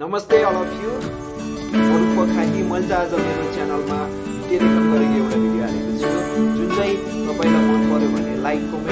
नमस्ते all of you अरू खाँकी मैले आज मेरो च्यानलमा टेलिकम गरेको एउटा भिडियो हालेको छु जुन चाहिँ तपाईँलाई मन पऱ्यो भने लाइक कमेन्ट